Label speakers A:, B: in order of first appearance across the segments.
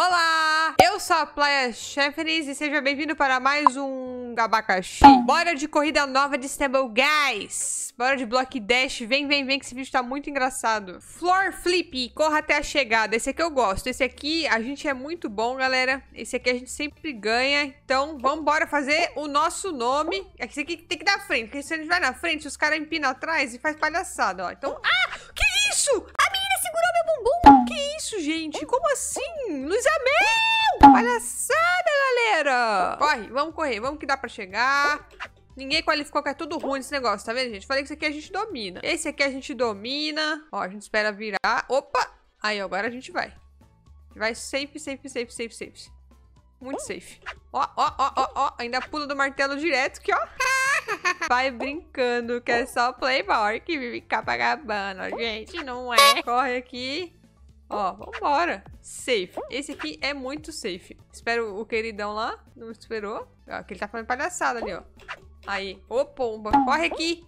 A: Olá! Eu sou a Playa Chefenis e seja bem-vindo para mais um abacaxi. Bora de corrida nova de Stumble Guys! Bora de Block Dash, vem, vem, vem que esse vídeo tá muito engraçado. Floor Flip, corra até a chegada. Esse aqui eu gosto. Esse aqui a gente é muito bom, galera. Esse aqui a gente sempre ganha. Então, vamos embora fazer o nosso nome. Esse aqui tem que dar frente, porque se a gente vai na frente, os caras empinam atrás e faz palhaçada, ó. Então, ah! Que isso? A menina segurou meu bumbum! Que isso, gente? Como assim? Luiz Amel! Palhaçada, galera! Corre, vamos correr, vamos que dá pra chegar. Ninguém qualificou que é tudo ruim esse negócio, tá vendo, gente? Falei que esse aqui a gente domina. Esse aqui a gente domina. Ó, a gente espera virar. Opa! Aí, agora a gente vai. Vai safe, safe, safe, safe, safe. Muito safe. Ó, ó, ó, ó, ó. Ainda pula do martelo direto aqui, ó. Vai brincando, que é só playboy que vive Capagabana, gente, não é? Corre aqui. Ó, vambora. Safe. Esse aqui é muito safe. Espero o queridão lá. Não esperou. Ó, que ele tá fazendo palhaçada ali, ó. Aí. Ô, pomba. Corre aqui.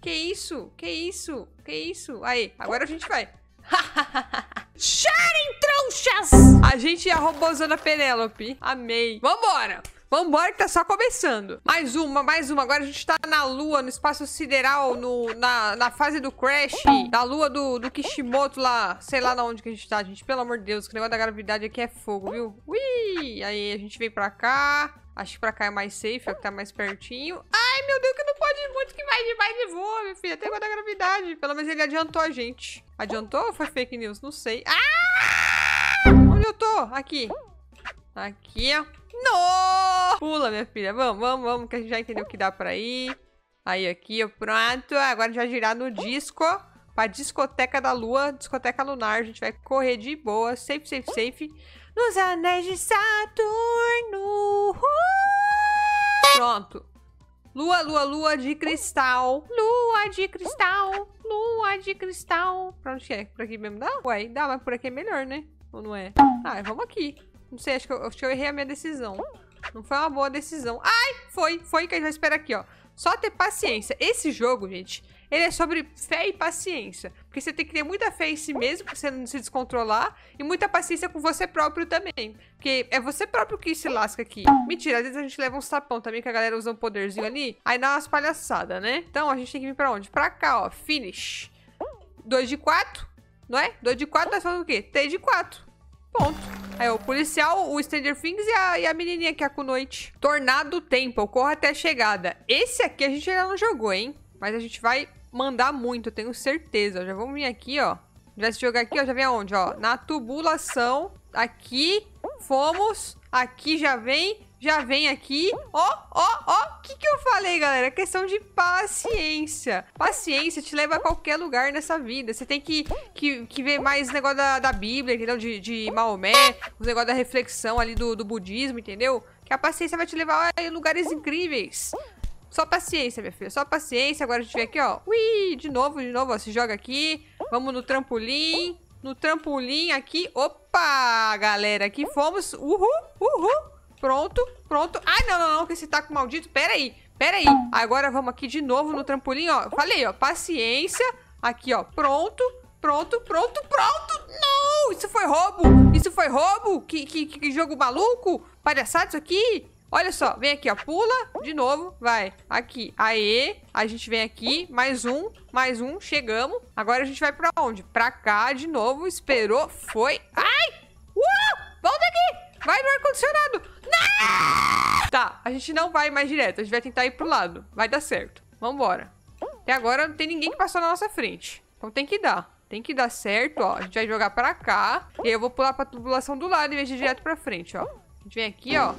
A: Que isso? Que isso? Que isso? Aí. Agora a gente vai. Charem, trouxas! A gente é a robôzona Penélope. Amei. Vambora. Vambora que tá só começando. Mais uma, mais uma. Agora a gente tá na lua, no espaço sideral, no, na, na fase do Crash. Da lua do, do Kishimoto lá. Sei lá na onde que a gente tá, gente. Pelo amor de Deus, que negócio da gravidade aqui é fogo, viu? Ui! Aí a gente vem pra cá. Acho que pra cá é mais safe, é que tá mais pertinho. Ai, meu Deus, que não pode ir muito que vai demais de voa, minha filha. Tem negócio da gravidade. Pelo menos ele adiantou a gente. Adiantou ou foi fake news? Não sei. Ah! Onde eu tô? Aqui. Aqui, ó. No! Pula, minha filha. Vamos, vamos, vamos, que a gente já entendeu que dá pra ir. Aí, aqui, ó, pronto. Agora vai girar no disco. Pra discoteca da lua, discoteca lunar. A gente vai correr de boa, safe, safe, safe. Nos anéis de Saturno. Pronto. Lua, lua, lua de cristal. Lua de cristal. Lua de cristal. Pra onde é? Por aqui mesmo dá? Ué, dá, mas por aqui é melhor, né? Ou não é? Ah, vamos aqui. Não sei, acho que, eu, acho que eu errei a minha decisão. Não foi uma boa decisão. Ai, foi, foi que a gente vai esperar aqui, ó. Só ter paciência. Esse jogo, gente, ele é sobre fé e paciência. Porque você tem que ter muita fé em si mesmo, pra você não se descontrolar. E muita paciência com você próprio também. Porque é você próprio que se lasca aqui. Mentira, às vezes a gente leva uns tapão também, que a galera usa um poderzinho ali. Aí dá umas palhaçadas, né? Então a gente tem que vir pra onde? Pra cá, ó. Finish. 2 de 4, não é? 2 de 4, nós fazemos o quê? 3 de 4. Ponto. É, o policial, o Stranger Things e a, e a menininha que é com noite. Tornado Temple, corra até a chegada. Esse aqui a gente ainda não jogou, hein? Mas a gente vai mandar muito, tenho certeza. Já vamos vir aqui, ó. Já se jogar aqui, ó, já vem aonde, ó? Na tubulação. Aqui, fomos. Aqui já vem. Já vem aqui. Ó, ó, ó. O que que eu falei, galera? Questão de paciência. Paciência te leva a qualquer lugar nessa vida. Você tem que, que, que ver mais negócio da, da Bíblia, entendeu? De, de Maomé. Os negócios da reflexão ali do, do budismo, entendeu? Que a paciência vai te levar a lugares incríveis. Só paciência, minha filha. Só paciência. Agora a gente vem aqui, ó. Ui, de novo, de novo, ó. Se joga aqui. Vamos no trampolim. No trampolim aqui. Opa, galera. Aqui fomos. Uhul, uhul. Pronto, pronto. Ai, não, não, não, que esse taco maldito. Pera aí, pera aí. Agora vamos aqui de novo no trampolim, ó. Falei, ó, paciência. Aqui, ó, pronto, pronto, pronto, pronto. Não, isso foi roubo. Isso foi roubo? Que, que, que jogo maluco? Palhaçada isso aqui? Olha só, vem aqui, ó, pula, de novo, vai, aqui, aê, a gente vem aqui, mais um, mais um, chegamos, agora a gente vai pra onde? Pra cá, de novo, esperou, foi, ai, uh, volta aqui, vai no ar-condicionado, não! Tá, a gente não vai mais direto, a gente vai tentar ir pro lado, vai dar certo, vambora. Até agora não tem ninguém que passou na nossa frente, então tem que dar. Tem que dar certo, ó. A gente vai jogar pra cá. E aí eu vou pular pra tubulação do lado em vez de ir direto pra frente, ó. A gente vem aqui, ó.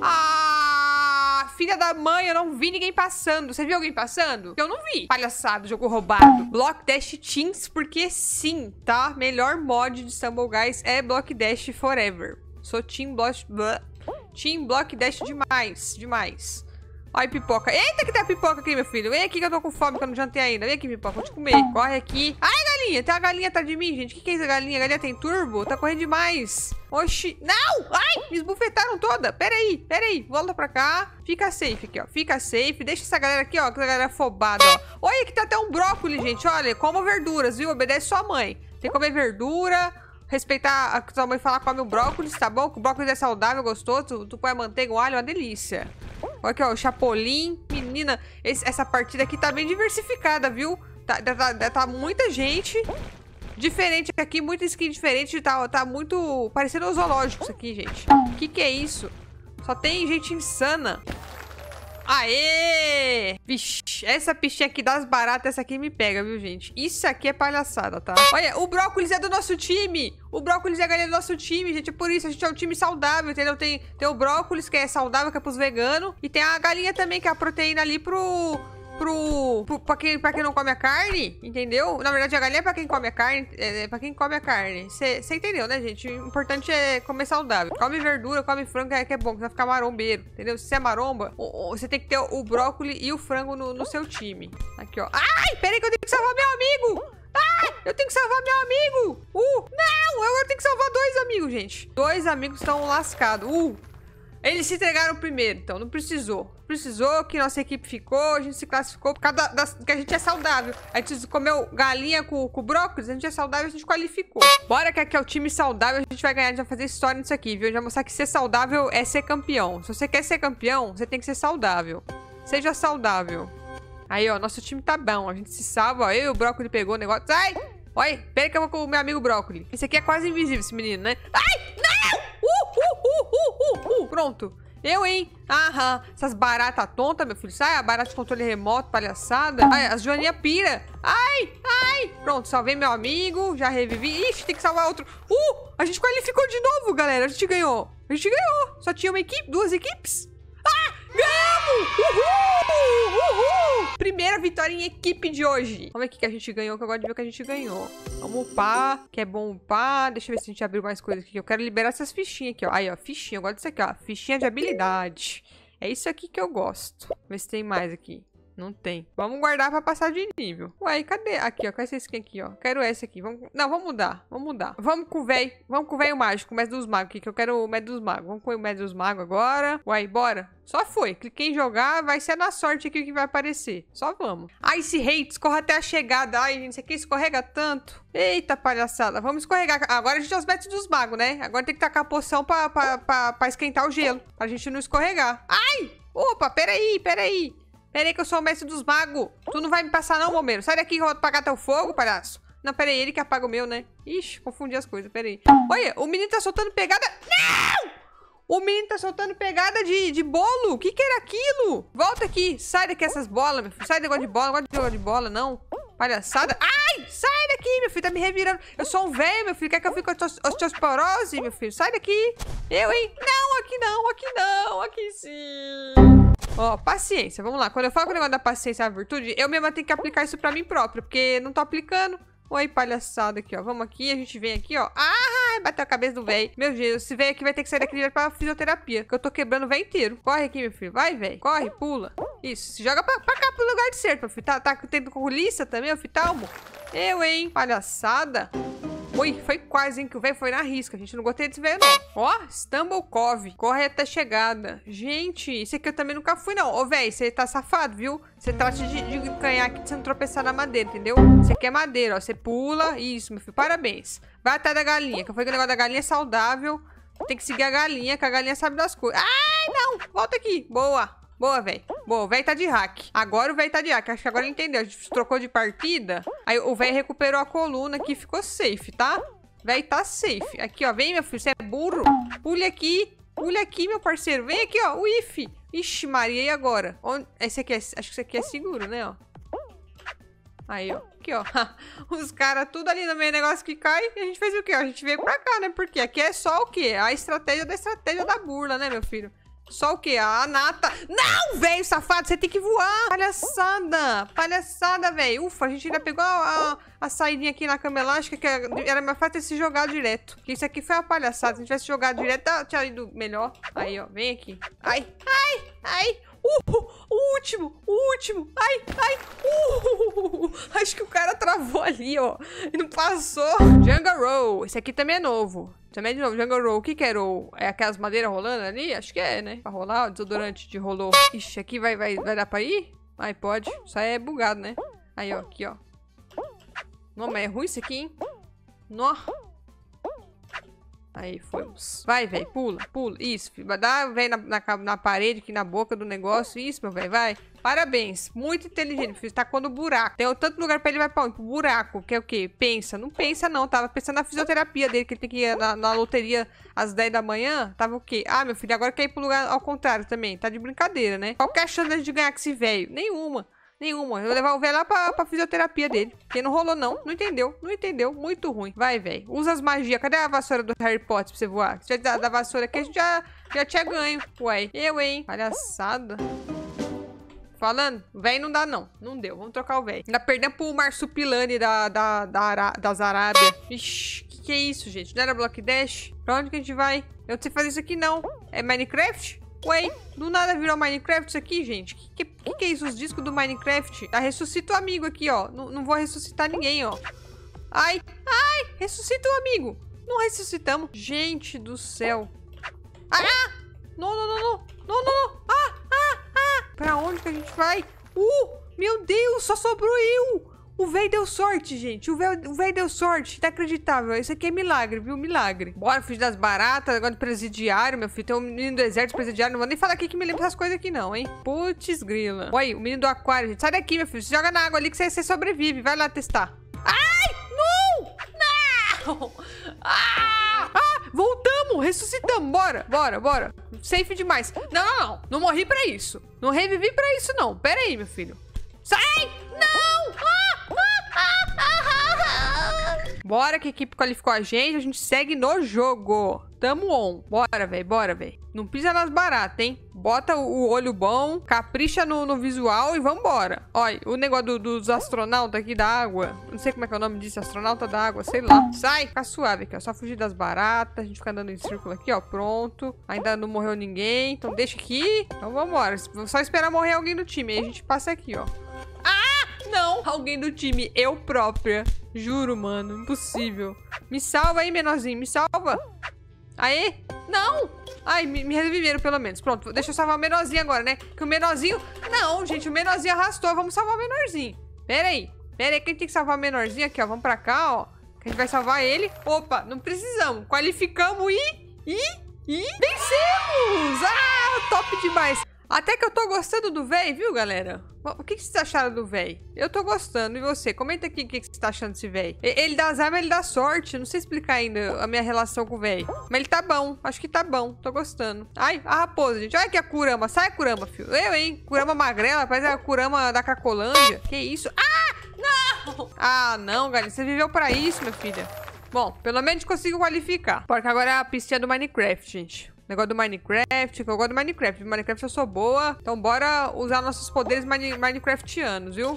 A: Ah, filha da mãe, eu não vi ninguém passando. Você viu alguém passando? Eu não vi. Palhaçado, jogo roubado. Block Dash Teams, porque sim, tá? Melhor mod de Stumble Guys é Block Dash Forever. Sou Team Block... Team Block Dash demais, demais. Olha pipoca. Eita que tem a pipoca aqui, meu filho. Vem aqui que eu tô com fome, que eu não jantei ainda. Vem aqui, pipoca, vou te comer. Corre aqui. Ai, galinha. Tem uma galinha atrás de mim, gente. O que, que é isso, galinha? A galinha tem turbo? Tá correndo demais. Oxi. Não! Ai, me esbufetaram toda. Pera aí, pera aí. Volta pra cá. Fica safe aqui, ó. Fica safe. Deixa essa galera aqui, ó. Essa galera afobada, ó. Olha que tá até um brócolis, gente. Olha, coma verduras, viu? Obedece sua mãe. Tem que comer verdura. Respeitar a sua mãe falar come o brócolis, tá bom? Que o brócolis é saudável, gostoso. Tu põe a manteiga, o alho, é uma delícia. Olha aqui, ó, o chapolim. Menina, esse, essa partida aqui tá bem diversificada, viu? Tá, tá, tá, muita gente diferente aqui, muita skin diferente. Tá, tá muito parecendo os zoológicos aqui, gente. O que que é isso? Só tem gente insana. Aê! Vixe, essa pichinha aqui das baratas, essa aqui me pega, viu, gente? Isso aqui é palhaçada, tá? Olha, o brócolis é do nosso time! O brócolis é a galera do nosso time, gente. É por isso, a gente é um time saudável, entendeu? Tem, tem o brócolis, que é saudável, que é pros veganos. E tem a galinha também, que é a proteína ali pro pro, pro pra, quem, pra quem não come a carne, entendeu? Na verdade, a galinha é pra quem come a carne, é, é pra quem come a carne. Você entendeu, né, gente? O importante é comer saudável. Come verdura, come frango, é que é bom, que vai ficar marombeiro, entendeu? Se você é maromba, você tem que ter o, brócolis e o frango no, no seu time. Aqui, ó. Ai, peraí que eu tenho que salvar meu amigo! Ai, eu tenho que salvar meu amigo! Uh, não! Eu tenho que salvar dois amigos, gente. Dois amigos estão lascados. Uh, eles se entregaram primeiro, então não precisou. Precisou que nossa equipe ficou, a gente se classificou por causa da, que a gente é saudável. A gente comeu galinha com, com brócolis, a gente é saudável, a gente qualificou. Bora que aqui é o time saudável, a gente vai ganhar, a gente vai fazer história nisso aqui, viu? A gente vai mostrar que ser saudável é ser campeão. Se você quer ser campeão, você tem que ser saudável. Seja saudável. Aí, ó, nosso time tá bom, a gente se salva, ó. Eu e o brócolis pegou o negócio. Ai! Olha, pera que eu vou com o meu amigo brócolis. Esse aqui é quase invisível, esse menino, né? Ai! Não! Uh, uh, uh, uh, uh, uh. Pronto. Eu, hein? Aham. Essas baratas tontas, meu filho. Sai, a barata de controle remoto, palhaçada. Ai, as Joaninha pira. Ai, ai. Pronto, salvei meu amigo. Já revivi. Ixi, tem que salvar outro. Uh, a gente qualificou de novo, galera. A gente ganhou. A gente ganhou. Só tinha uma equipe, duas equipes. Primeira vitória em equipe de hoje. Vamos o que a gente ganhou, que eu gosto de ver o que a gente ganhou. Vamos upar, que é bom upar. Deixa eu ver se a gente abriu mais coisas aqui. Eu quero liberar essas fichinhas aqui, ó. Aí, ó, fichinha. Eu gosto disso aqui, ó. Fichinha de habilidade. É isso aqui que eu gosto. Vamos ver se tem mais aqui. Não tem. Vamos guardar pra passar de nível. Ué, cadê? Aqui, ó. Qual é essa skin aqui, ó? Quero essa aqui. Vamos... Não, vamos mudar. Vamos mudar. Vamos com o velho. Vamos com o velho mágico, o mestre dos magos aqui, que eu quero o mestre dos magos. Vamos com o mestre dos magos agora. Uai, bora. Só foi. Cliquei em jogar, vai ser na sorte aqui que vai aparecer. Só vamos. Ai, esse rei escorra até a chegada. Ai, gente, isso aqui escorrega tanto. Eita, palhaçada. Vamos escorregar. Agora a gente é os mestres dos magos, né? Agora tem que tacar a poção pra, pra, pra, pra esquentar o gelo. Pra gente não escorregar. Ai! Opa, peraí, peraí. Peraí que eu sou o mestre dos magos. Tu não vai me passar não, bombeiro. Sai daqui que eu vou apagar teu fogo, palhaço. Não, peraí, ele que apaga o meu, né? Ixi, confundi as coisas, peraí. Olha, o menino tá soltando pegada... Não! O menino tá soltando pegada de, de bolo. O que que era aquilo? Volta aqui. Sai daqui essas bolas, meu filho. Sai daqui de bola. Não gosto de jogar de bola, não. Palhaçada. Ai, sai daqui, meu filho. Tá me revirando. Eu sou um velho, meu filho. Quer que eu fique com osteosporose, meu filho? Sai daqui. Eu, hein? Não, aqui não, aqui não. Aqui sim. Ó, paciência, vamos lá. Quando eu falo com o negócio da paciência e a virtude, eu mesma tenho que aplicar isso pra mim própria, porque não tô aplicando. Oi, palhaçada aqui, ó. Vamos aqui, a gente vem aqui, ó. Ah, bateu a cabeça do velho. Meu Deus, esse velho aqui vai ter que sair daqui direto pra fisioterapia, que eu tô quebrando o velho inteiro. Corre aqui, meu filho. Vai, velho. Corre, pula. Isso, se joga pra, pra cá, pro lugar de certo, meu filho. Tá, tá tendo coliça também, meu filho. Talmo. Eu, hein. Palhaçada. Ui, foi quase, hein, que o velho foi na risca. A gente não gostei desse velho, não. Ó, até chegada. Gente, esse aqui eu também nunca fui, não. Ô, velho, você tá safado, viu? Você trata de, de ganhar aqui de você não tropeçar na madeira, entendeu? Você quer madeira, ó. Você pula. Isso, meu filho. Parabéns. Vai até da galinha, que eu falei que o negócio da galinha é saudável. Tem que seguir a galinha, que a galinha sabe das coisas. Ai, não. Volta aqui. Boa. Boa, velho. Boa, o velho tá de hack. Agora o velho tá de hack. Acho que agora ele entendeu. A gente trocou de partida. Aí o velho recuperou a coluna aqui ficou safe, tá? Velho tá safe. Aqui, ó. Vem, meu filho. Você é burro. Pule aqui. Pule aqui, meu parceiro. Vem aqui, ó. O if. Ixi, Maria. E agora? Onde... Esse aqui é... Acho que esse aqui é seguro, né, ó. Aí, ó. Aqui, ó. Os caras tudo ali no meio negócio que cai. E a gente fez o quê? A gente veio pra cá, né? Porque aqui é só o quê? A estratégia da estratégia da burla, né, meu filho? Só o quê? A nata. Não, velho, safado, você tem que voar. Palhaçada. Palhaçada, velho. Ufa, a gente ainda pegou a, a, a saídinha aqui na cama elástica, que era mais fácil ter se jogado direto. Isso aqui foi uma palhaçada. Se a gente tivesse jogado direto, tinha ido melhor. Aí, ó, vem aqui. Ai, ai, ai. Uh, o último, o último. Ai, ai. Uh, acho que o cara travou ali, ó. E não passou. Jungle Roll. Esse aqui também é novo. Também de novo, Jungle Roll. O que que é roll? É aquelas madeiras rolando ali? Acho que é, né? Pra rolar, o desodorante de rolou. Ixi, aqui vai, vai, vai dar pra ir? Ai, pode. Isso aí é bugado, né? Aí, ó, aqui, ó. Não, mas é ruim isso aqui, hein? Nó. Aí, fomos. Vai, velho, pula, pula. Isso, filho. Dá, velho, na, na, na, parede aqui, na boca do negócio. Isso, meu velho, vai. Parabéns. Muito inteligente, filho. Tá quando buraco. Tem tanto lugar pra ele vai pra onde? Pro buraco. Que é o quê? Pensa. Não pensa, não. Tava pensando na fisioterapia dele, que ele tem que ir na, na loteria às 10 da manhã. Tava o quê? Ah, meu filho, agora quer ir pro lugar ao contrário também. Tá de brincadeira, né? Qual que é a chance de ganhar com esse velho? Nenhuma. Nenhuma. Eu vou levar o velho lá pra, pra fisioterapia dele. Porque não rolou, não. Não entendeu. Não entendeu. Muito ruim. Vai, velho. Usa as magias. Cadê a vassoura do Harry Potter pra você voar? Se tiver da, vassoura aqui, a gente já, já tinha ganho. Ué. Eu, hein? Palhaçada. Falando, velho não dá não. Não deu. Vamos trocar o velho. Ainda perdemos pro Marsupilani da, da, da das Arábia. Ixi, que que é isso, gente? Não era Block Dash? Pra onde que a gente vai? Eu não sei fazer isso aqui, não. É Minecraft? Ué, do nada virou Minecraft isso aqui, gente? Que, que, que é isso? Os discos do Minecraft? Ah, ressuscita o amigo aqui, ó. N não vou ressuscitar ninguém, ó. Ai, ai, ressuscita o amigo. Não ressuscitamos. Gente do céu. Ah, não, não, não, não. Não, não, não. Ah, ah, ah. Pra onde que a gente vai? Uh, meu Deus, só sobrou eu. O velho deu sorte, gente. O velho deu sorte. Inacreditável. Isso aqui é milagre, viu? Milagre. Bora fugir das baratas. Agora do presidiário, meu filho. Tem um menino do exército presidiário. Não vou nem falar aqui que me lembra essas coisas aqui, não, hein? Putz, grila. Oi, o menino do aquário, gente. Sai daqui, meu filho. Você joga na água ali que você, você sobrevive. Vai lá testar. Ai! Não! Não! Ah! Ah! Voltamos! Ressuscitamos! Bora, bora, bora. Safe demais. Não, não, não. Não morri pra isso. Não revivi pra isso, não. Pera aí, meu filho. Sai! Não! Ah! Bora que a equipe qualificou a gente, a gente segue no jogo. Tamo on. Bora, velho, bora, velho. Não pisa nas baratas, hein? Bota o olho bom, capricha no, no visual e vambora. Olha, o negócio do, dos astronautas aqui da água. Não sei como é que é o nome disso, astronauta da água, sei lá. Sai, fica suave aqui, ó. Só fugir das baratas, a gente fica andando em círculo aqui, ó. Pronto. Ainda não morreu ninguém, então deixa aqui. Então vambora. Só esperar morrer alguém do time, aí a gente passa aqui, ó. Não! Alguém do time, eu própria. Juro, mano. Impossível. Me salva aí, menorzinho. Me salva. Aê. Não. Ai, me, me reviveram pelo menos. Pronto, deixa eu salvar o menorzinho agora, né? Que o menorzinho... Não, gente, o menorzinho arrastou. Vamos salvar o menorzinho. Pera aí. Pera aí, quem tem que salvar o menorzinho aqui, ó. Vamos pra cá, ó. Que a gente vai salvar ele. Opa, não precisamos. Qualificamos e... E... E... Vencemos! Ah, top demais. Até que eu tô gostando do véi, viu, galera? O que, que vocês acharam do véi? Eu tô gostando. E você? Comenta aqui o que, que você tá achando desse véi. Ele dá azar, mas ele dá sorte. Não sei explicar ainda a minha relação com o véi. Mas ele tá bom. Acho que tá bom. Tô gostando. Ai, a raposa, gente. Olha aqui a Kurama. Sai a Kurama, filho. Eu, hein? Kurama magrela. Parece a Kurama da Cacolândia. Que isso? Ah! Não! Ah, não, galera. Você viveu pra isso, minha filha. Bom, pelo menos conseguiu qualificar. Porque agora é a pistinha do Minecraft, gente. Negócio do Minecraft, que eu gosto do Minecraft. Minecraft eu sou boa. Então bora usar nossos poderes mine Minecraftianos, viu?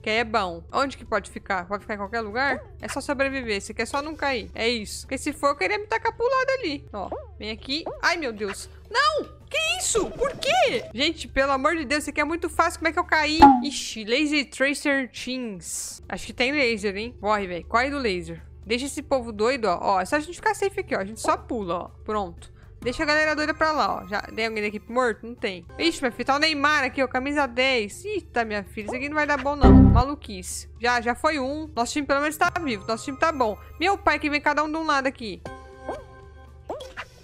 A: Que é bom. Onde que pode ficar? Pode ficar em qualquer lugar? É só sobreviver. Você quer só não cair. É isso. Porque se for, eu queria me tacar pro lado ali. Ó, vem aqui. Ai, meu Deus. Não! Que isso? Por quê? Gente, pelo amor de Deus, isso aqui é muito fácil. Como é que eu caí? Ixi, Laser Tracer Teams. Acho que tem laser, hein? Corre, velho. Corre do laser. Deixa esse povo doido, ó. Ó, é só a gente ficar safe aqui, ó. A gente só pula, ó. Pronto. Deixa a galera doida pra lá, ó. Já tem alguém da equipe morto? Não tem. Ixi, minha filha, tá o Neymar aqui, ó. Camisa 10. Eita, minha filha, isso aqui não vai dar bom, não. Maluquice. Já, já foi um. Nosso time pelo menos tá vivo. Nosso time tá bom. Meu pai que vem cada um de um lado aqui.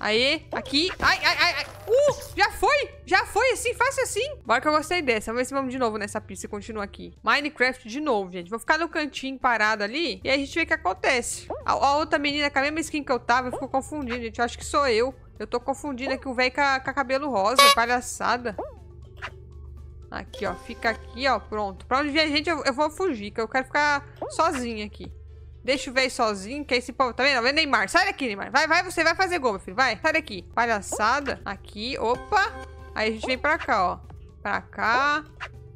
A: Aê, aqui. Ai, ai, ai, ai. Uh, já foi. Já foi assim, fácil assim. Bora que eu gostei dessa. Vamos ver se vamos de novo nessa pista e continua aqui. Minecraft de novo, gente. Vou ficar no cantinho parado ali e aí a gente vê o que acontece. A, a outra menina com a mesma skin que eu tava ficou confundindo, gente. Eu acho que sou eu. Eu tô confundindo aqui o velho com, com cabelo rosa. Palhaçada. Aqui, ó. Fica aqui, ó. Pronto. Pra onde vier a gente, eu, eu vou fugir. Que eu quero ficar sozinha aqui. Deixa o velho sozinho, que esse povo... Tá vendo? Vem Neymar. Sai daqui, Neymar. Vai, vai, você vai fazer gol, meu filho. Vai, sai daqui. Palhaçada. Aqui, opa. Aí a gente vem pra cá, ó. Pra cá.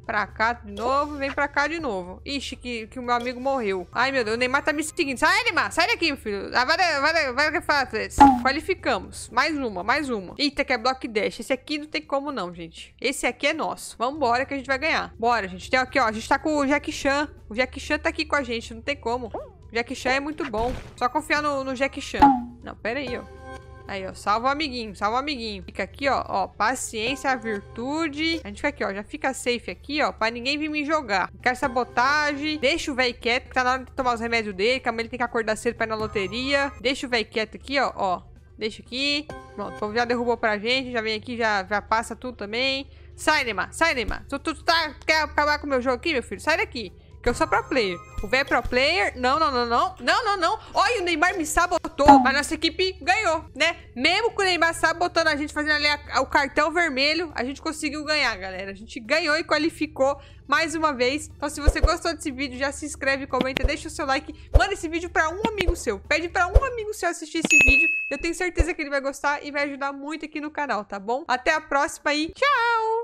A: Pra cá de novo, vem pra cá de novo. Ixi, que, que o meu amigo morreu. Ai, meu Deus, o Neymar tá me seguindo. Sai, Neymar, sai daqui, meu filho. Ah, vai, vai, vai, vai, vai, Qualificamos. Mais uma, mais uma. Eita, que é block dash. Esse aqui não tem como não, gente. Esse aqui é nosso. Vambora que a gente vai ganhar. Bora, gente. Tem aqui, ó. A gente tá com o Jack Chan. O Jack Chan tá aqui com a gente. Não tem como. Jack Chan é muito bom. Só confiar no, no Jack Chan. Não, pera aí, ó. Aí, ó, salva o amiguinho, salva o amiguinho. Fica aqui, ó, ó, paciência, virtude. A gente fica aqui, ó, já fica safe aqui, ó, pra ninguém vir me jogar. Quer sabotagem, deixa o velho quieto, que tá na hora de tomar os remédios dele, que ele tem que acordar cedo pra ir na loteria. Deixa o velho quieto aqui, ó, ó. Deixa aqui. Pronto, o povo já derrubou pra gente, já vem aqui, já, já passa tudo também. Sai, Neymar, sai, Neymar. Tu, tu, tu tá, quer acabar com o meu jogo aqui, meu filho? Sai daqui. Que eu sou pro player. O velho é pro player. Não, não, não, não. Não, não, não. Olha, o Neymar me sabotou. Mas nossa equipe ganhou, né? Mesmo com o Neymar sabotando a gente, fazendo ali a, o cartão vermelho, a gente conseguiu ganhar, galera. A gente ganhou e qualificou mais uma vez. Então, se você gostou desse vídeo, já se inscreve, comenta, deixa o seu like. Manda esse vídeo pra um amigo seu. Pede pra um amigo seu assistir esse vídeo. Eu tenho certeza que ele vai gostar e vai ajudar muito aqui no canal, tá bom? Até a próxima e tchau!